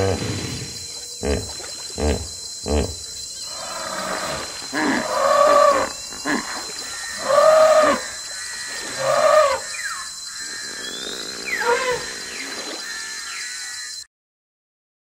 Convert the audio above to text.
Oh. Yeah.